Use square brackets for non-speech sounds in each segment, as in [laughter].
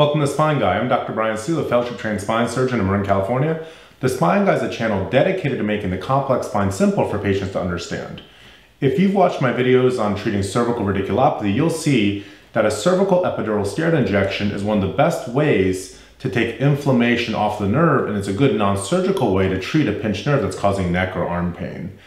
Welcome to Spine Guy. I'm Dr. Brian Su, a fellowship trained spine surgeon in Marin, California. The Spine Guy is a channel dedicated to making the complex spine simple for patients to understand. If you've watched my videos on treating cervical radiculopathy, you'll see that a cervical epidural steroid injection is one of the best ways to take inflammation off the nerve, and it's a good non-surgical way to treat a pinched nerve that's causing neck or arm pain.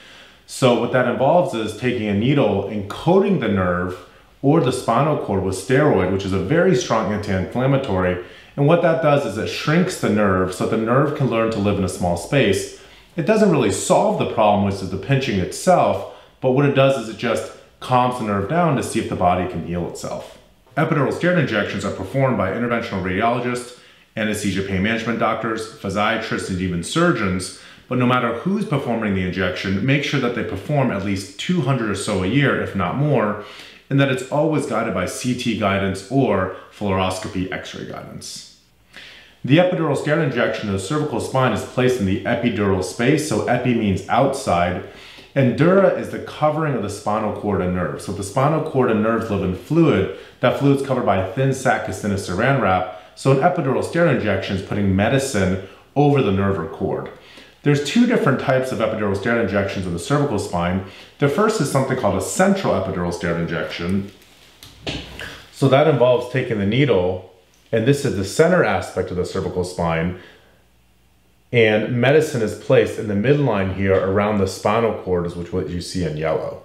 So what that involves is taking a needle and coating the nerve or the spinal cord with steroid, which is a very strong anti-inflammatory. And what that does is it shrinks the nerve so the nerve can learn to live in a small space. It doesn't really solve the problem, which is the pinching itself, but what it does is it just calms the nerve down to see if the body can heal itself. Epidural steroid injections are performed by interventional radiologists, anesthesia pain management doctors, physiatrists, and even surgeons. But no matter who's performing the injection, make sure that they perform at least 200 or so a year, if not more, and that it's always guided by CT guidance or fluoroscopy x-ray guidance. The epidural steroid injection of the cervical spine is placed in the epidural space, so epi means outside, and dura is the covering of the spinal cord and nerves. So the spinal cord and nerves live in fluid. That fluid is covered by a thin sac of saran wrap. So an epidural steroid injection is putting medicine over the nerve or cord. There's two different types of epidural steroid injections in the cervical spine. The first is something called a central epidural steroid injection. So that involves taking the needle, and this is the center aspect of the cervical spine, and medicine is placed in the midline here around the spinal cord, which is what you see in yellow.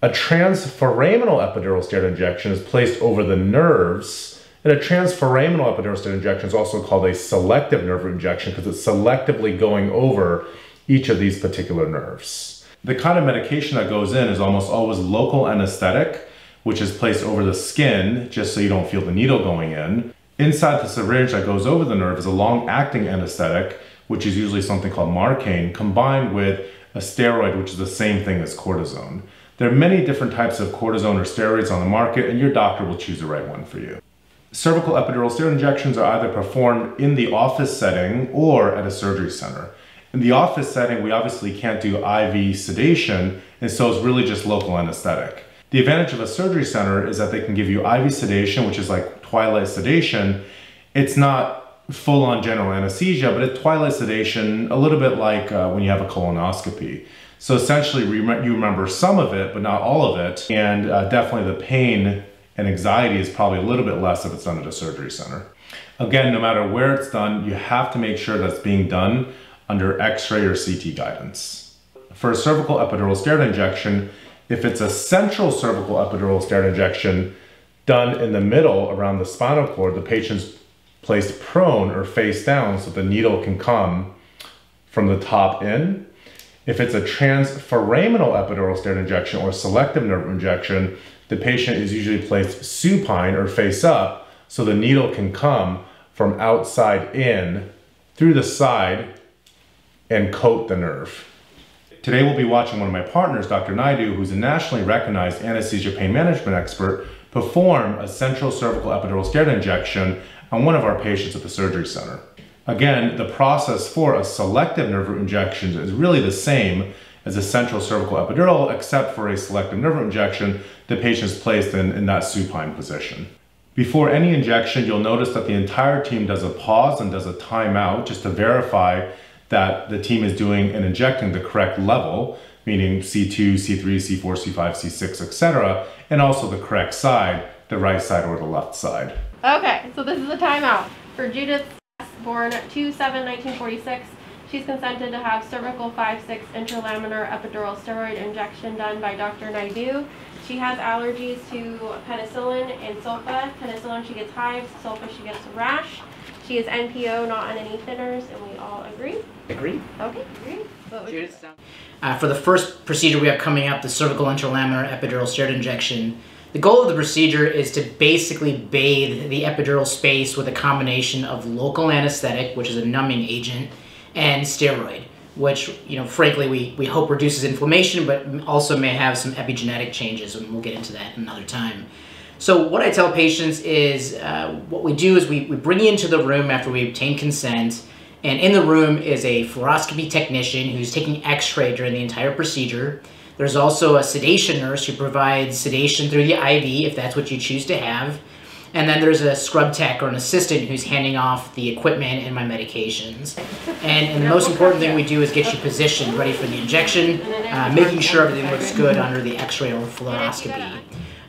A transforaminal epidural steroid injection is placed over the nerves, and a transforaminal epidural injection is also called a selective nerve injection because it's selectively going over each of these particular nerves. The kind of medication that goes in is almost always local anesthetic, which is placed over the skin just so you don't feel the needle going in. Inside the syringe that goes over the nerve is a long-acting anesthetic, which is usually something called Marcaine, combined with a steroid, which is the same thing as cortisone. There are many different types of cortisone or steroids on the market, and your doctor will choose the right one for you. Cervical epidural steroid injections are either performed in the office setting or at a surgery center. In the office setting, we obviously can't do IV sedation, and so it's really just local anesthetic. The advantage of a surgery center is that they can give you IV sedation, which is like twilight sedation, it's not full on general anesthesia, but it's twilight sedation, a little bit like uh, when you have a colonoscopy. So essentially, you remember some of it, but not all of it. And uh, definitely the pain and anxiety is probably a little bit less if it's done at a surgery center. Again, no matter where it's done, you have to make sure that's being done under x-ray or CT guidance. For a cervical epidural steroid injection, if it's a central cervical epidural steroid injection, done in the middle around the spinal cord, the patient's placed prone or face down so the needle can come from the top in. If it's a transforaminal epidural steroid injection or selective nerve injection, the patient is usually placed supine or face up so the needle can come from outside in through the side and coat the nerve. Today we'll be watching one of my partners, Dr. Naidu, who's a nationally recognized anesthesia pain management expert perform a central cervical epidural steroid injection on one of our patients at the surgery center. Again, the process for a selective nerve root injection is really the same as a central cervical epidural, except for a selective nerve injection, the patient is placed in, in that supine position. Before any injection, you'll notice that the entire team does a pause and does a timeout just to verify that the team is doing and injecting the correct level meaning C2, C3, C4, C5, C6, etc., and also the correct side, the right side or the left side. Okay, so this is a timeout. For Judith, born 2-7-1946, she's consented to have cervical 5-6 interlaminar epidural steroid injection done by Dr. Naidu. She has allergies to penicillin and sulfa. Penicillin, she gets hives. Sulfa, she gets rash. She is NPO, not on any thinners, and we all agree? Agree. Okay, agree. Uh, for the first procedure we have coming up, the cervical interlaminar epidural steroid injection, the goal of the procedure is to basically bathe the epidural space with a combination of local anesthetic, which is a numbing agent, and steroid, which, you know, frankly, we, we hope reduces inflammation, but also may have some epigenetic changes, and we'll get into that another time. So what I tell patients is uh, what we do is we, we bring you into the room after we obtain consent, and in the room is a fluoroscopy technician who's taking x-ray during the entire procedure. There's also a sedation nurse who provides sedation through the IV if that's what you choose to have. And then there's a scrub tech or an assistant who's handing off the equipment and my medications. And, and the most important thing we do is get you positioned, ready for the injection, uh, making sure everything looks good under the x-ray or fluoroscopy.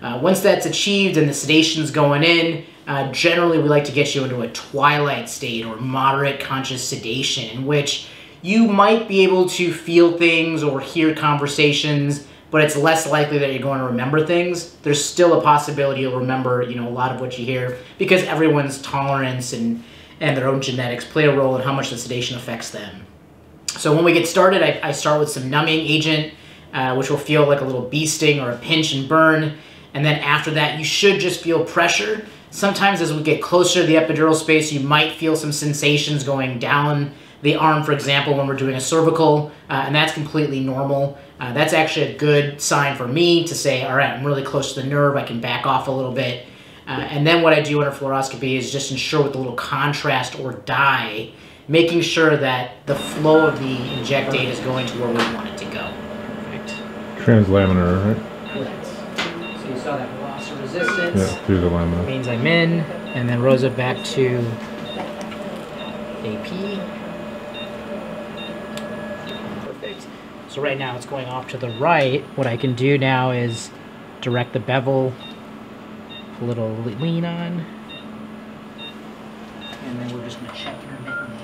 Uh, once that's achieved and the sedation's going in, uh, generally we like to get you into a twilight state or moderate conscious sedation in which you might be able to feel things or hear conversations, but it's less likely that you're going to remember things. There's still a possibility you'll remember, you know, a lot of what you hear because everyone's tolerance and, and their own genetics play a role in how much the sedation affects them. So when we get started, I, I start with some numbing agent, uh, which will feel like a little bee sting or a pinch and burn. And then after that, you should just feel pressure. Sometimes as we get closer to the epidural space, you might feel some sensations going down the arm, for example, when we're doing a cervical, uh, and that's completely normal. Uh, that's actually a good sign for me to say, all right, I'm really close to the nerve, I can back off a little bit. Uh, and then what I do under fluoroscopy is just ensure with the little contrast or dye, making sure that the flow of the injectate is going to where we want it to go. Perfect. Translaminar, right? Correct. So you saw that loss of resistance. Yeah, through the lamina. Means I'm in, and then Rosa back to AP. Perfect. So right now it's going off to the right. What I can do now is direct the bevel, a little lean on, and then we're just gonna check intermittently.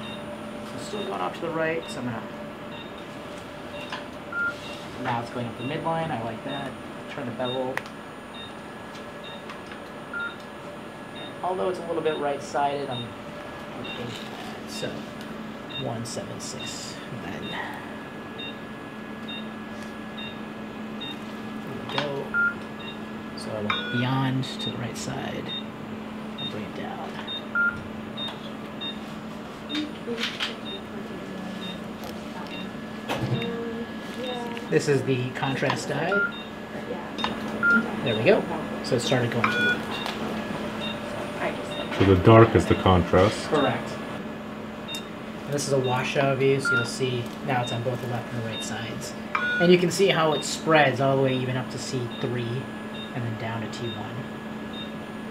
So still going off to the right, so I'm gonna. Now it's going up the midline. I like that. Turn the bevel although it's a little bit right-sided, I'm okay. So, 176 then. Here we go. So beyond to the right side. I'll bring it down. This is the contrast dye. There we go. So it started going to the left. So the dark is the contrast. Correct. And this is a washout view, so you'll see now it's on both the left and the right sides. And you can see how it spreads all the way even up to C3 and then down to T1.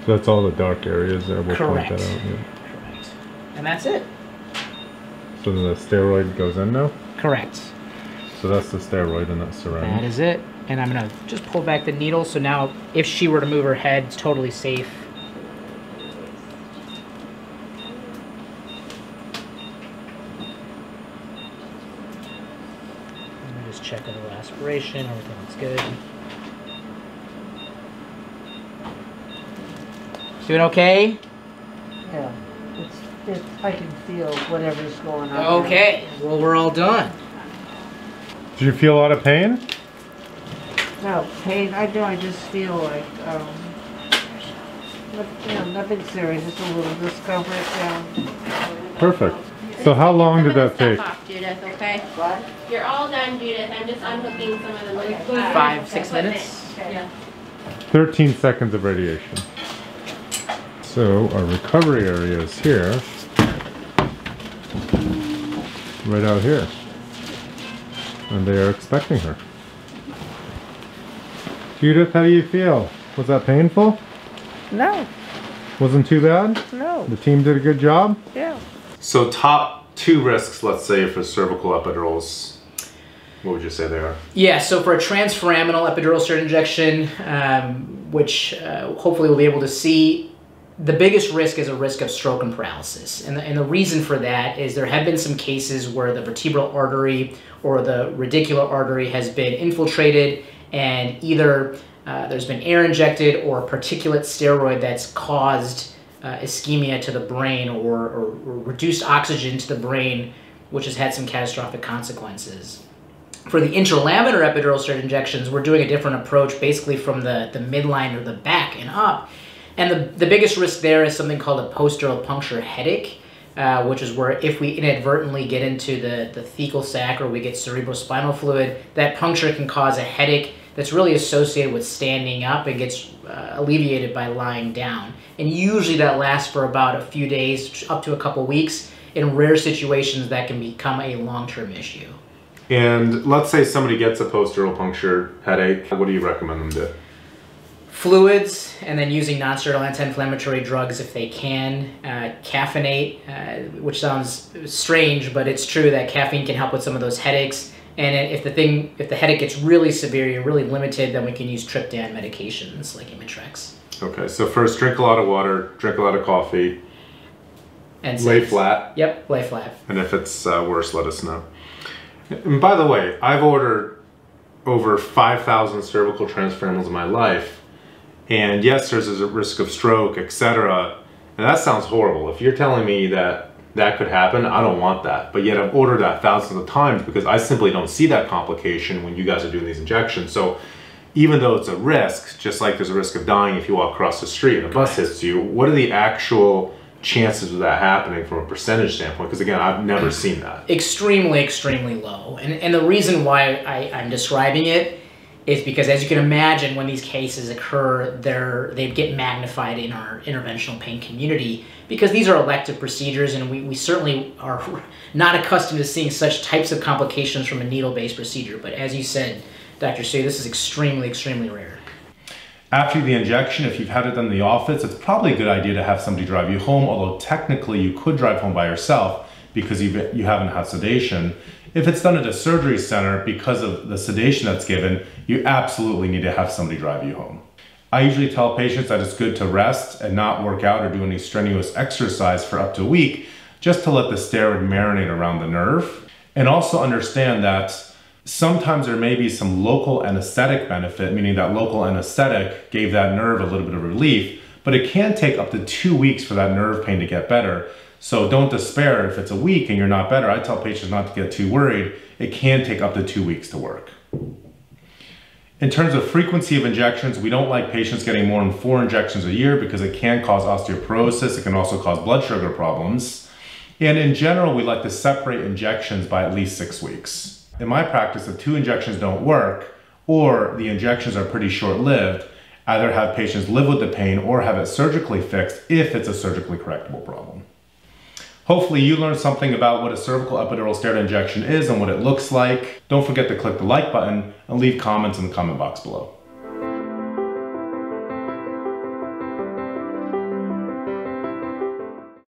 So that's all the dark areas there. We'll Correct. point that out. Yeah. Correct. And that's it. So then the steroid goes in now. Correct. So that's the steroid and that's That surrounding. That is it. And I'm going to just pull back the needle so now if she were to move her head, it's totally safe. Let me just check a little aspiration, everything looks good. Doing okay? Yeah, it's, it's, I can feel whatever's going on. Okay. Well, we're all done. Did you feel a lot of pain? No, pain, I do, I just feel like, um, no- you know, nothing serious, just a little discomfort, yeah. Perfect. So how long did that take? off, Judith, okay? What? You're all done, Judith. I'm just unhooking some of the loose. Five, six minutes? Yeah. 13 seconds of radiation. So our recovery area is here. Right out here. And they are expecting her. Judith, how do you feel? Was that painful? No, Wasn't too bad? no, The team did a good job? yeah. So top two risks, let's say, for cervical epidurals, what would you say they are? Yeah, so for a transforaminal epidural steroid injection, um, which uh, hopefully we'll be able to see, the biggest risk is a risk of stroke and paralysis. And the, and the reason for that is there have been some cases where the vertebral artery or the radicular artery has been infiltrated and either uh, there's been air injected or particulate steroid that's caused uh, ischemia to the brain or, or, or reduced oxygen to the brain, which has had some catastrophic consequences. For the interlaminar epidural steroid injections, we're doing a different approach, basically from the, the midline or the back and up. And the, the biggest risk there is something called a post-dural puncture headache, uh, which is where if we inadvertently get into the, the thecal sac or we get cerebrospinal fluid, that puncture can cause a headache that's really associated with standing up and gets uh, alleviated by lying down. And usually that lasts for about a few days, up to a couple weeks. In rare situations, that can become a long-term issue. And let's say somebody gets a post-dural puncture headache. What do you recommend them do? Fluids, and then using non-steroidal anti-inflammatory drugs if they can. Uh, caffeinate, uh, which sounds strange, but it's true that caffeine can help with some of those headaches. And if the thing, if the headache gets really severe, you're really limited, then we can use triptan medications like Imitrex. Okay, so first drink a lot of water, drink a lot of coffee, And lay flat, Yep, lay flat. and if it's uh, worse, let us know. And by the way, I've ordered over 5,000 cervical transforaminals in my life, and yes, there's a risk of stroke, etc. And that sounds horrible. If you're telling me that that could happen, I don't want that. But yet I've ordered that thousands of times because I simply don't see that complication when you guys are doing these injections. So even though it's a risk, just like there's a risk of dying if you walk across the street and a bus hits you, what are the actual chances of that happening from a percentage standpoint? Because again, I've never seen that. extremely, extremely low. And, and the reason why I, I'm describing it is because, as you can imagine, when these cases occur, they're, they get magnified in our interventional pain community because these are elective procedures, and we, we certainly are [laughs] not accustomed to seeing such types of complications from a needle based procedure. But as you said, Dr. Su, this is extremely, extremely rare. After the injection, if you've had it done in the office, it's probably a good idea to have somebody drive you home, although technically you could drive home by yourself because you've, you haven't had sedation. If it's done at a surgery center because of the sedation that's given, you absolutely need to have somebody drive you home. I usually tell patients that it's good to rest and not work out or do any strenuous exercise for up to a week just to let the steroid marinate around the nerve. And also understand that sometimes there may be some local anesthetic benefit, meaning that local anesthetic gave that nerve a little bit of relief, but it can take up to two weeks for that nerve pain to get better. So don't despair if it's a week and you're not better. I tell patients not to get too worried. It can take up to two weeks to work. In terms of frequency of injections, we don't like patients getting more than four injections a year because it can cause osteoporosis. It can also cause blood sugar problems. And in general, we like to separate injections by at least six weeks. In my practice, if two injections don't work or the injections are pretty short lived, either have patients live with the pain or have it surgically fixed if it's a surgically correctable problem. Hopefully you learned something about what a cervical epidural steroid injection is and what it looks like. Don't forget to click the like button and leave comments in the comment box below.